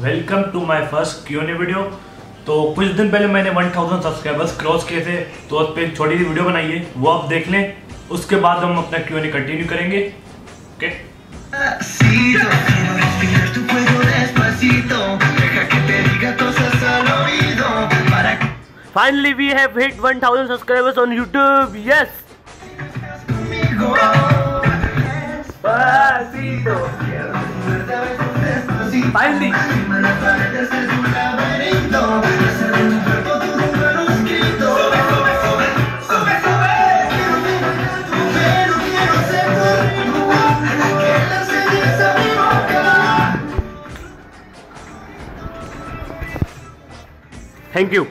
Welcome to my first Q and A video. तो कुछ दिन पहले मैंने 1000 सब्सक्राइबर्स क्रॉस किए थे तो उस पर एक छोटी सी वीडियो बनाई है वो आप देख लें उसके बाद हम अपना क्यूएनए कंटिन्यू करेंगे। Okay Despacito, quiero respirar tu cuello despacito. Deja que te Thank you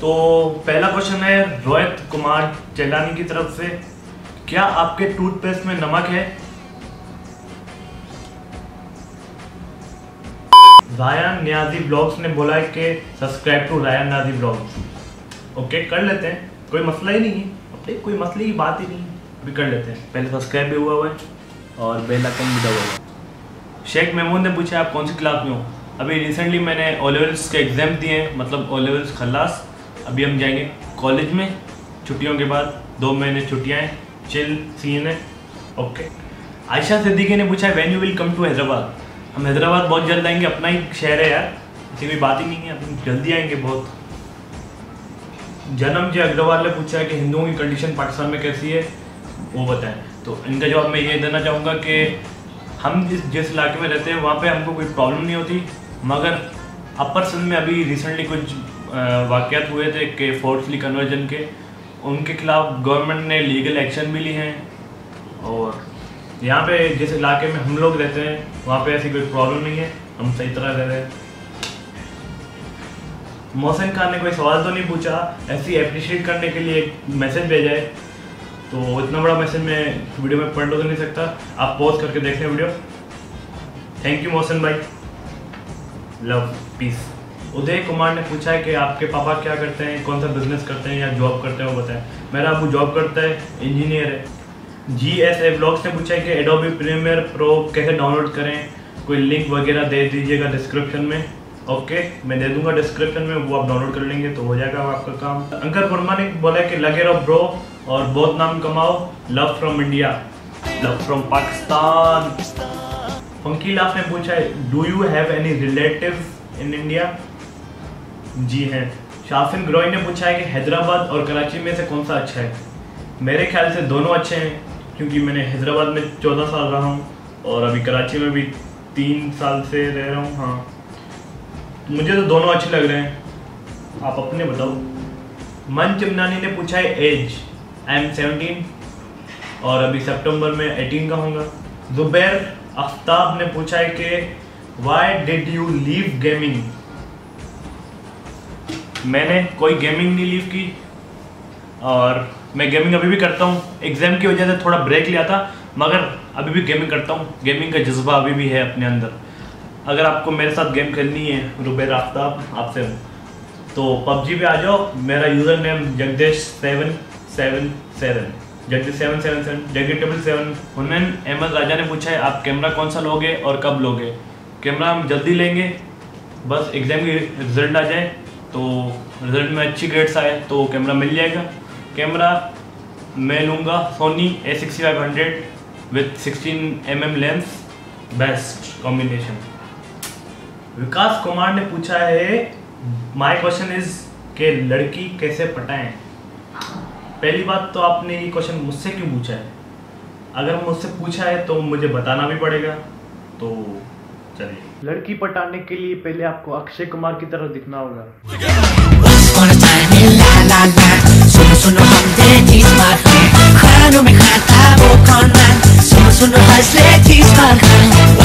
तो पहला क्वेश्चन है रोहित कुमार चेलानी की तरफ़ से। क्या आपके टूथपेस्ट में नमक है? रायन न्याजी ब्लॉग्स ने बोला है कि subscribe to Rayan Niazi blogs okay कर लेते हैं। कोई मसला ही नहीं है। अपने कोई मसले की बात ही नहीं है। अभी कर लेते हैं। पहले सब्सक्राइब भी हुआ हुआ है और बेल आइकन भी दबा हुआ है। शेख महमूद ने पूछा, आप कौन सी क्लास में हो? अभी रिसेंटली मैंने ओ लेवल्स के एग्ज़ाम दिए हैं मतलब ओ लेवल्स खल्लास अभी हम जाएँगे कॉलेज में। छुट्टियों के बाद दो महीने छुट्टियाँ हैं। चिल सीन है। ओके आयशा सिद्दीकी ने पूछा when you will come to Hyderabad? हम हैदराबाद बहुत जल्द आएँगे, अपना ही शहर है यार। ऐसी कोई बात ही नहीं है अपन जल्दी आएँगे बहुत। जन्म जी अग्रवाल ने पूछा है कि हिंदुओं की कंडीशन पाकिस्तान में कैसी है, वो बताएँ। तो इनका जवाब मैं ये देना चाहूँगा कि हम जिस जिस इलाके में रहते हैं, वहाँ पे हमको कोई प्रॉब्लम नहीं होती। मगर अपर सिंध में अभी रिसेंटली कुछ वाक़ात हुए थे कि फोर्सली कन्वर्जन के। उनके खिलाफ गवर्नमेंट ने लीगल एक्शन भी लिए हैं और यहाँ पे जिस इलाके में हम लोग रहते हैं, वहाँ पे ऐसी कोई प्रॉब्लम नहीं है। हम सही तरह रह रहे हैं। मोहसिन खान ने कोई सवाल तो नहीं पूछा? ऐसी अप्रिशिएट करने के लिए एक मैसेज भेजा है। तो इतना बड़ा मैसेज मैं वीडियो में पढ़ तो नहीं सकता। आप पॉज करके देख लें वीडियो थैंक यू मोहसिन भाई। लव पीस उदय कुमार ने पूछा है कि आपके पापा क्या करते हैं? कौन सा बिज़नेस करते हैं या जॉब करते हैं वो बताएँ। मेरा अबू जॉब करता है इंजीनियर है। जी एस ए ब्लॉग्स ने पूछा है कि एडोबी प्रीमियर प्रो कैसे डाउनलोड करें? कोई लिंक वगैरह दे दीजिएगा डिस्क्रिप्शन में। ओके मैं दे दूँगा डिस्क्रिप्शन में, वो आप डाउनलोड कर लेंगे तो हो जाएगा आपका काम। अंकर वर्मा ने बोला कि लगे रहो ब्रो और बहुत नाम कमाओ। Love from India love from Pakistan funky laugh ने पूछा है do you have any relative in India जी हैं। शाफिन ग्रोई ने पूछा है कि हैदराबाद और कराची में से कौन सा अच्छा है? मेरे ख्याल से दोनों अच्छे हैं। क्योंकि मैंने हैदराबाद में चौदह साल रहा हूँ और अभी कराची में भी तीन साल से रह रहा हूँ हाँ। मुझे तो दोनों अच्छे लग रहे हैं। आप अपने बताओ। मन चिमनानी ने पूछा है एज। आई एम सेवनटीन और अभी सितंबर में एटीन का होगा। जुबैर आफ्ताब ने पूछा है कि why did you leave gaming मैंने कोई गेमिंग नहीं लीव की। और मैं गेमिंग अभी भी करता हूँ। एग्ज़ाम की वजह से थोड़ा ब्रेक लिया था, मगर अभी भी गेमिंग करता हूँ। गेमिंग का जज्बा अभी भी है अपने अंदर। अगर आपको मेरे साथ गेम खेलनी है रुबैर आफ्ताब, आपसे तो पबजी पे आ जाओ। मेरा user name Jagdish seven seven seven. Jagdish seven seven seven. Jagdish triple seven Hunain Ahmed Raja ने पूछा है, आप कैमरा कौन सा लोगे और कब लोगे? कैमरा हम जल्दी लेंगे। बस एग्ज़ाम की रिज़ल्ट आ जाए। तो रिज़ल्ट में अच्छी ग्रेड्स आए तो कैमरा मिल जाएगा। कैमरा मैं लूँगा Sony A sixty five hundred with sixteen M M lens best combination Vikas Kumar ने पूछा है माय क्वेश्चन इज़ कि लड़की कैसे पटाएँ? पहली बात तो आपने ये क्वेश्चन मुझसे क्यों पूछा है? अगर मुझसे पूछा है तो मुझे बताना भी पड़ेगा तो चलिए। लड़की पटाने के लिए पहले आपको अक्षय कुमार की तरह दिखना होगा। Once upon a time in la la la सुनो सुनो हम थे चीज़ मारते खानों में खाता वो कौन मैं सुनो सुनो हंस ले चीज़ मार